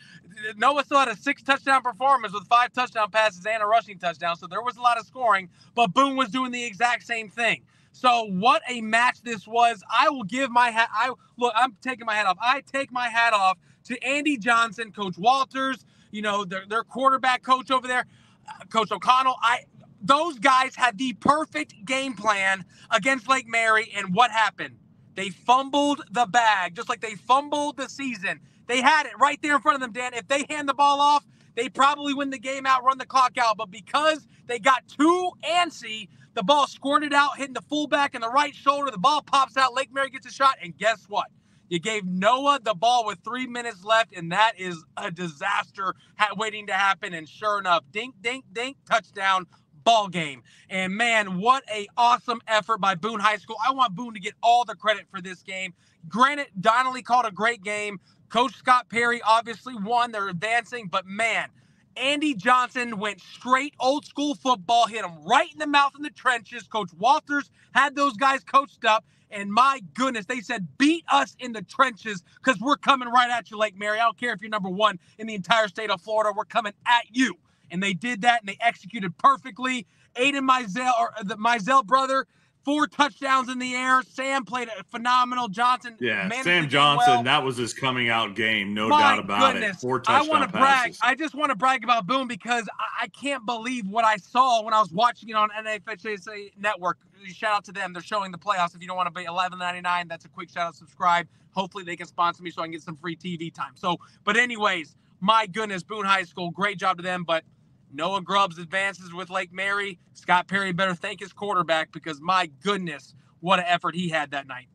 Noah still had a six touchdown performance with five touchdown passes and a rushing touchdown, so there was a lot of scoring. But Boone was doing the exact same thing. So what a match this was! I will give my hat. I look. I'm taking my hat off. I take my hat off to Andy Johnson, Coach Walters. You know their their quarterback coach over there, uh, Coach O'Connell. I those guys had the perfect game plan against Lake Mary, and what happened? They fumbled the bag, just like they fumbled the season. They had it right there in front of them, Dan. If they hand the ball off, they probably win the game out, run the clock out. But because they got too antsy, the ball squirted out, hitting the fullback in the right shoulder. The ball pops out. Lake Mary gets a shot, and guess what? You gave Noah the ball with three minutes left, and that is a disaster waiting to happen. And sure enough, dink, dink, dink, touchdown, ball game. And man, what a awesome effort by Boone High School. I want Boone to get all the credit for this game. Granted, Donnelly called a great game. Coach Scott Perry obviously won. They're advancing, but man, Andy Johnson went straight old school football, hit him right in the mouth in the trenches. Coach Walters had those guys coached up. And my goodness, they said, beat us in the trenches because we're coming right at you, Lake Mary. I don't care if you're number one in the entire state of Florida. We're coming at you and they did that and they executed perfectly. Aiden Mizell or uh, the Mizell brother, four touchdowns in the air. Sam played a phenomenal. Johnson, yeah, Sam Johnson, well. that was his coming out game, no My doubt about goodness. it. Four touchdown I want to brag. I just want to brag about Boone because I, I, can't believe what I saw when I was watching it on NFHSA Network. Shout out to them. They're showing the playoffs. If you don't want to pay eleven ninety nine, that's a quick shout out. Subscribe. Hopefully they can sponsor me so I can get some free TV time. So, but anyways, my goodness, Boone High School, great job to them. But Noah Grubbs advances with Lake Mary. Scott Perry better thank his quarterback because my goodness, what an effort he had that night.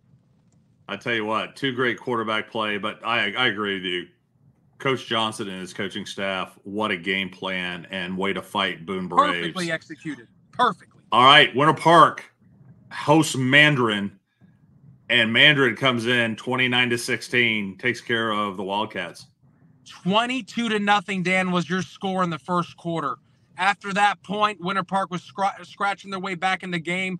I tell you what, two great quarterback play, but I, I agree with you. Coach Johnson and his coaching staff, what a game plan and way to fight Boone Braves. Perfectly executed. Perfectly. All right, Winter Park hosts Mandarin, and Mandarin comes in 29 to 16, takes care of the Wildcats. 22 to nothing, Dan, was your score in the first quarter. After that point, Winter Park was scr- scratching their way back in the game.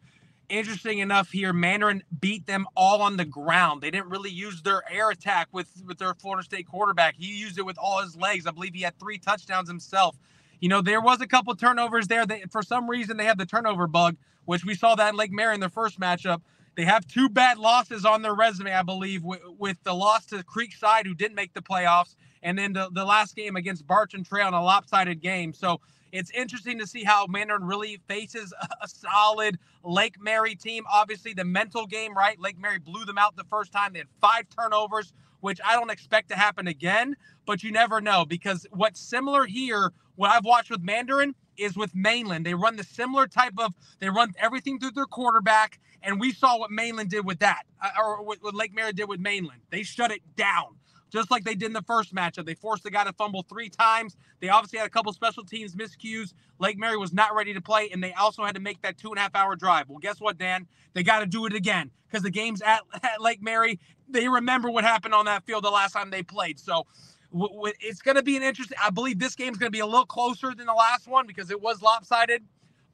Interesting enough here, Mandarin beat them all on the ground. They didn't really use their air attack with, with their Florida State quarterback. He used it with all his legs. I believe he had three touchdowns himself. You know, there was a couple turnovers there. They, for some reason, they have the turnover bug, which we saw that in Lake Mary in their first matchup. They have two bad losses on their resume, I believe, with, with the loss to Creekside, who didn't make the playoffs, and then the, the last game against Bartram Trail in a lopsided game. So it's interesting to see how Mandarin really faces a, solid Lake Mary team. Obviously, the mental game, right? Lake Mary blew them out the first time. They had five turnovers, which I don't expect to happen again, but you never know because what's similar here, what I've watched with Mandarin is with Mainland. They run the similar type of, they run everything through their quarterback. And we saw what Mainland did with that, uh, or what Lake Mary did with Mainland. They shut it down just like they did in the first matchup. They forced the guy to fumble three times. They obviously had a couple special teams miscues. Lake Mary was not ready to play, and they also had to make that two and a half hour drive. Well, guess what, Dan? They got to do it again because the game's at, at, Lake Mary. They remember what happened on that field the last time they played. So w- w- it's going to be an interesting. I believe this game's going to be a little closer than the last one because it was lopsided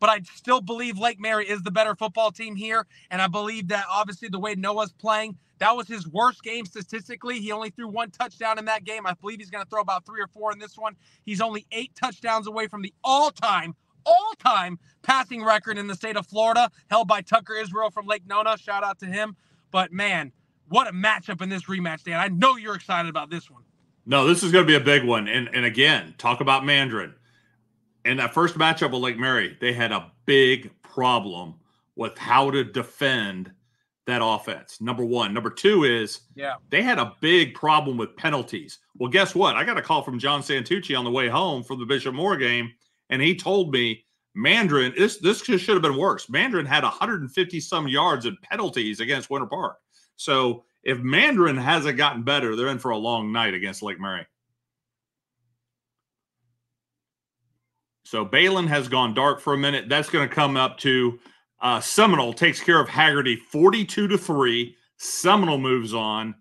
but I still believe Lake Mary is the better football team here. And I believe that obviously the way Noah's playing, that was his worst game statistically. He only threw one touchdown in that game. I believe he's going to throw about three or four in this one. He's only eight touchdowns away from the all time, all time passing record in the state of Florida, held by Tucker Israel from Lake Nona. Shout out to him. But man, what a matchup in this rematch, Dan. I know you're excited about this one. No, this is going to be a big one. And, and again, talk about Mandarin. In that first matchup with Lake Mary, they had a big problem with how to defend that offense. Number one. Number two is yeah, they had a big problem with penalties. Well, guess what? I got a call from John Santucci on the way home from the Bishop Moore game, and he told me Mandarin, this this should have been worse. Mandarin had 150 some yards of penalties against Winter Park. So if Mandarin hasn't gotten better, they're in for a long night against Lake Mary. So Baylin has gone dark for a minute. That's going to come up to uh, Seminole takes care of Hagerty 42 to 3. Seminole moves on.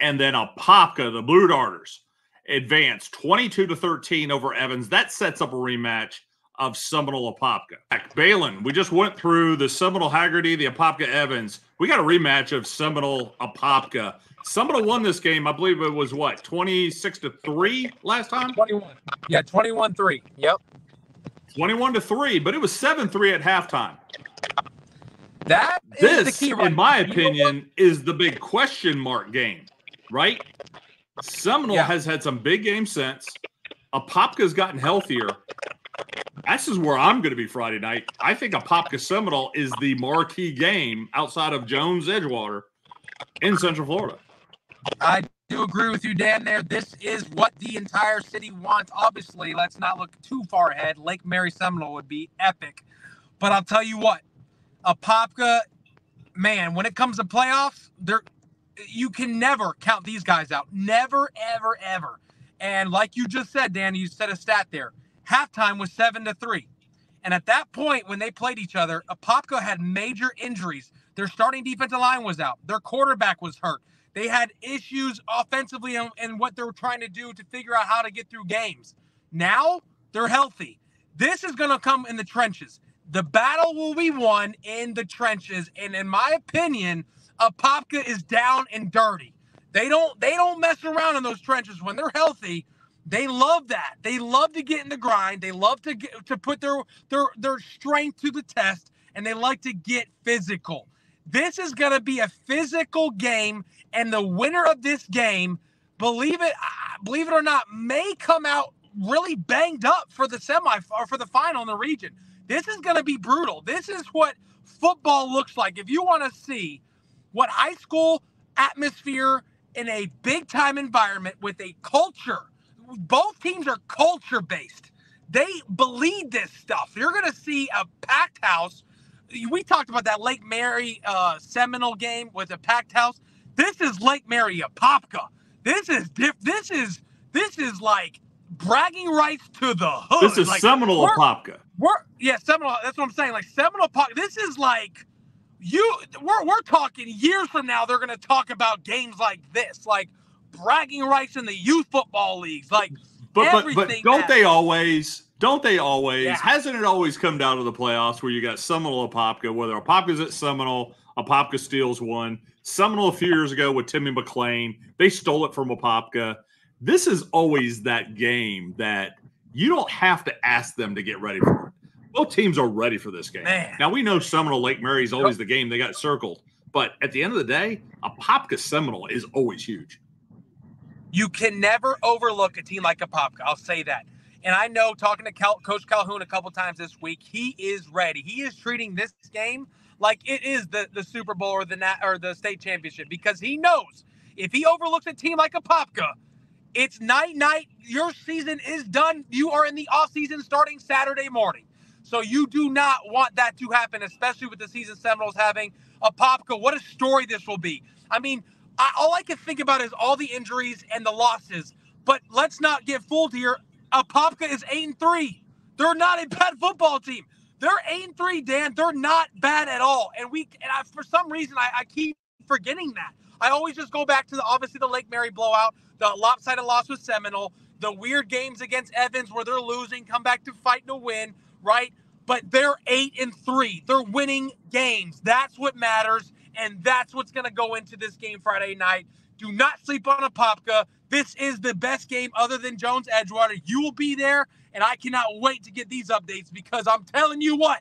And then Apopka, the Blue Darters, advance 22 to 13 over Evans. That sets up a rematch of Seminole Apopka. Baylin, we just went through the Seminole Hagerty, the Apopka Evans. We got a rematch of Seminole Apopka. Seminole won this game. I believe it was what, 26 to 3 last time? 21. Yeah, 21 3. Yep. 21 to 3, but it was 7 3 at halftime. That this, in my opinion, is the big question mark game, right? Seminole yeah. has had some big games since. Apopka's gotten healthier. This is where I'm going to be Friday night. I think Apopka Seminole is the marquee game outside of Jones Edgewater in Central Florida. I do agree with you, Dan. There, this is what the entire city wants. Obviously, let's not look too far ahead. Lake Mary Seminole would be epic, but I'll tell you what, Apopka, man, when it comes to playoffs, there you can never count these guys out. Never, ever, ever. And like you just said, Dan, you said a stat there. Halftime was seven to three. And at that point, when they played each other, Apopka had major injuries. Their starting defensive line was out. Their quarterback was hurt. They had issues offensively and, what they were trying to do to figure out how to get through games. Now they're healthy. This is going to come in the trenches. The battle will be won in the trenches. And in my opinion, Apopka is down and dirty. They don't they don't mess around in those trenches when they're healthy. They love that. They love to get in the grind. They love to get to put their their their strength to the test and they like to get physical. This is going to be a physical game and the winner of this game, believe it believe it or not, may come out really banged up for the semi or for the final in the region. This is going to be brutal. This is what football looks like. If you want to see what high school atmosphere in a big time environment with a culture, both teams are culture based. They believe this stuff. You're going to see a packed house. We talked about that Lake Mary uh, Seminole game with a packed house. This is Lake Mary Apopka. This is diff- This is this is like bragging rights to the hood. This is like, Seminole Apopka. We're yeah, Seminole. That's what I'm saying. Like Seminole Apopka. This is like you. We're we're talking years from now. They're gonna talk about games like this, like bragging rights in the youth football leagues, like. But but, but don't they always? Don't they always? Yeah. Hasn't it always come down to the playoffs where you got Seminole Apopka, whether Apopka's at Seminole, Apopka steals one. Seminole a few years ago with Timmy McClain, they stole it from Apopka. This is always that game that you don't have to ask them to get ready for it both teams are ready for this game. Man. Now we know Seminole Lake Mary is always the game they got circled, but at the end of the day, Apopka Seminole is always huge. You can never overlook a team like Apopka. I'll say that. And I know talking to Cal- Coach Calhoun a couple times this week, he is ready. He is treating this game like it is the, the Super Bowl or the or the state championship because he knows if he overlooks a team like Apopka, it's night night. Your season is done. You are in the off season starting Saturday morning. So you do not want that to happen, especially with the season Seminoles having Apopka. What a story this will be. I mean, I, all I can think about is all the injuries and the losses. But let's not get fooled here. Apopka is eight and three. They're not a bad football team. They're eight and three, Dan. They're not bad at all. And we, and I, for some reason, I, I keep forgetting that. I always just go back to the obviously the Lake Mary blowout, the lopsided loss with Seminole, the weird games against Evans where they're losing, come back to fight to win right? But they're eight and three. They're winning games. That's what matters. And that's what's to go into this game Friday night. Do not sleep on Apopka. This is the best game other than Jones Edgewater. You will be there, and I cannot wait to get these updates because I'm telling you what,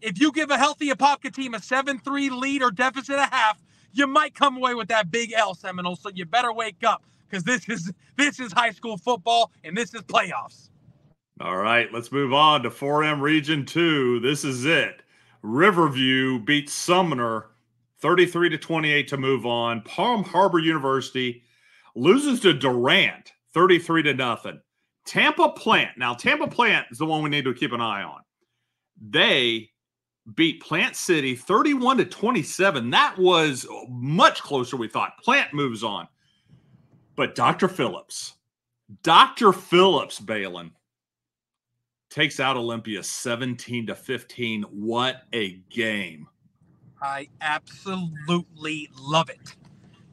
if you give a healthy Apopka team a 7 3 lead or deficit a half, you might come away with that big L, Seminole. So you better wake up because this is this is high school football and this is playoffs. All right, let's move on to 4M Region 2. This is it. Riverview beats Sumner 33 to 28 to move on. Palm Harbor University loses to Durant 33 to nothing. Tampa Plant. Now, Tampa Plant is the one we need to keep an eye on. They beat Plant City 31 to 27. That was much closer we thought. Plant moves on. But Dr. Phillips, Dr. Phillips, Baylin, takes out Olympia 17 to 15. What a game. I absolutely love it.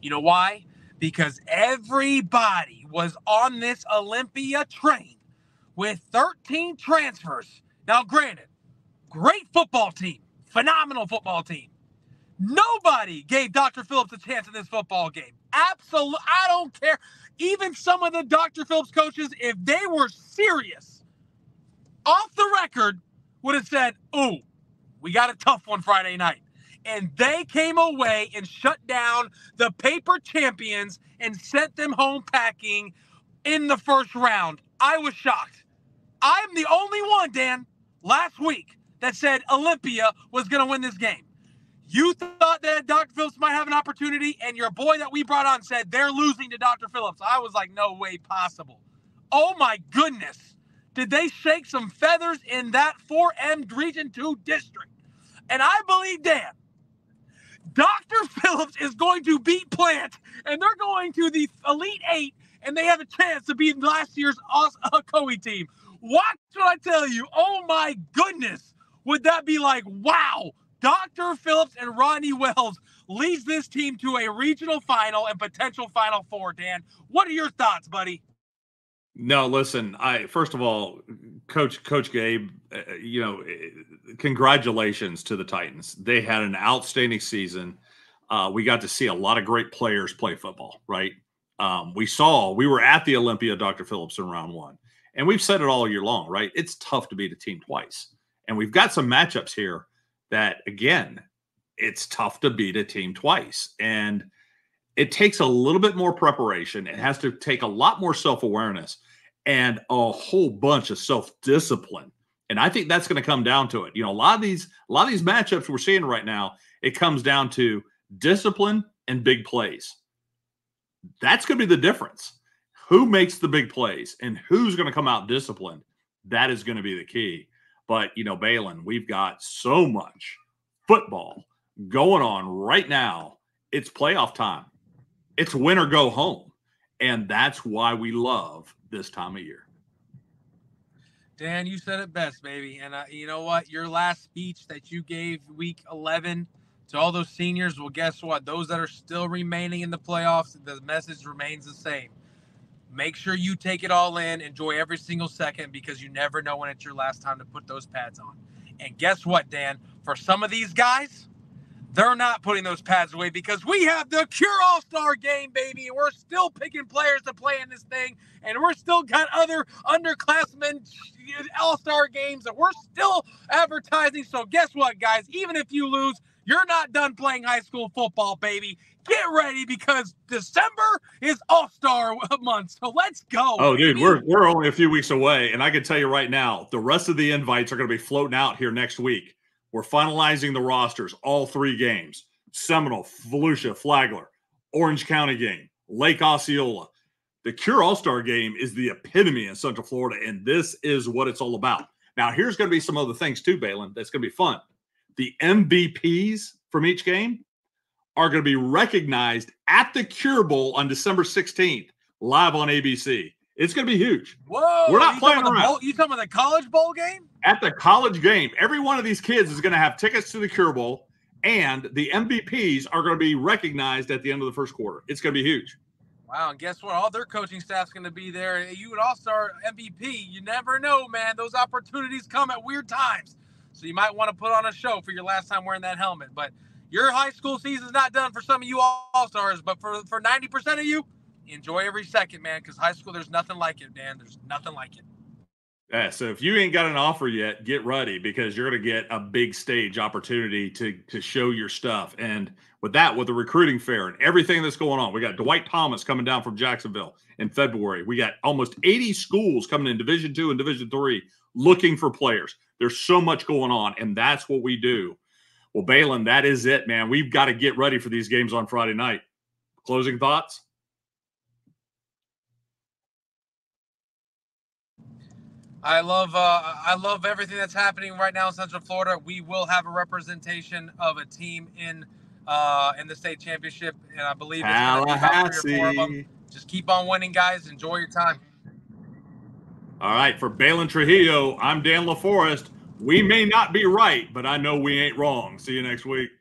You know why? Because everybody was on this Olympia train with 13 transfers Now, granted, great football team, phenomenal football team. Nobody gave Dr. Phillips a chance in this football game. Absolutely. I don't care. Even some of the Dr. Phillips coaches, if they were serious, off the record, would have said, Ooh, we got a tough one Friday night. And they came away and shut down the paper champions and sent them home packing in the first round. I was shocked. I'm the only one, Dan, last week that said Olympia was going to win this game. You thought that Dr. Phillips might have an opportunity, and your boy that we brought on said they're losing to Dr. Phillips. I was like, no way possible. Oh my goodness. Did they shake some feathers in that 4M Region 2 district? And I believe, Dan, Dr. Phillips is going to beat Plant, and they're going to the Elite Eight, and they have a chance to beat last year's Coe team. What I tell you. Oh my goodness. Would that be like, wow, Dr. Phillips and Rodney Wells leads this team to a regional final and potential final four, Dan. What are your thoughts, buddy? No, listen. I first of all, Coach Coach Gabe, you know, eh, congratulations to the Titans. They had an outstanding season. Uh, we got to see a lot of great players play football. Right? Um, we saw we were at the Olympia, Dr. Phillips in round one, and we've said it all year long. Right? It's tough to beat a team twice, and we've got some matchups here that again, it's tough to beat a team twice. And it takes a little bit more preparation. It has to take a lot more self awareness and a whole bunch of self discipline. And I think that's going to come down to it. You know, a lot of these, a lot of these matchups we're seeing right now, it comes down to discipline and big plays. That's going to be the difference. Who makes the big plays and who's going to come out disciplined? That is going to be the key. But, you know, Baylin, we've got so much football going on right now. It's playoff time, it's win or go home. And that's why we love this time of year. Dan, you said it best, baby. And uh, you know what? Your last speech that you gave week 11 to all those seniors, well, guess what? Those that are still remaining in the playoffs, the message remains the same make sure you take it all in, enjoy every single second because you never know when it's your last time to put those pads on. And guess what, Dan? For some of these guys, they're not putting those pads away because we have the Cure All Star game, baby. And we're still picking players to play in this thing. And we're still got other underclassmen All Star games that we're still advertising. So, guess what, guys? Even if you lose, you're not done playing high school football, baby get ready because December is All Star month. So let's go. Oh, dude, we're we're only a few weeks away, and I can tell you right now, the rest of the invites are going to be floating out here next week. We're finalizing the rosters, all three games: Seminole, Volusia, Flagler, Orange County game, Lake Osceola. The Cure All Star game is the epitome in Central Florida, and this is what it's all about. Now, here's going to be some other things too, Baylin. That's going to be fun. The MVPs from each game are going to be recognized at the Cure Bowl on December 16th, live on ABC. It's going to be huge. Whoa! We're not playing around. Bowl, you talking about the college bowl game? At the college game, every one of these kids is going to have tickets to the Cure Bowl, and the MVPs are going to be recognized at the end of the first quarter. It's going to be huge. Wow! And guess what? All their coaching staff's going to be there. You would all star MVP. You never know, man. Those opportunities come at weird times, so you might want to put on a show for your last time wearing that helmet. But your high school season's not done for some of you all stars, but for for ninety percent of you, enjoy every second, man. Because high school, there's nothing like it, man. There's nothing like it. Yeah, so if you ain't got an offer yet, get ready because you're going to get a big stage opportunity to to show your stuff. And with that, with the recruiting fair and everything that's going on, we got Dwight Thomas coming down from Jacksonville in February. We got almost 80 schools coming in Division Two and Division Three looking for players. There's so much going on, and that's what we do well, Baylin, that is it, man. We've got to get ready for these games on Friday night. Closing thoughts? I love uh, I love everything that's happening right now in Central Florida. We will have a representation of a team in uh, in the state championship, and I believe it's going to be about three or four of them. Just keep on winning, guys. Enjoy your time. All right, for Baylin Trujillo, I'm Dan LaForest. We may not be right, but I know we ain't wrong. See you next week.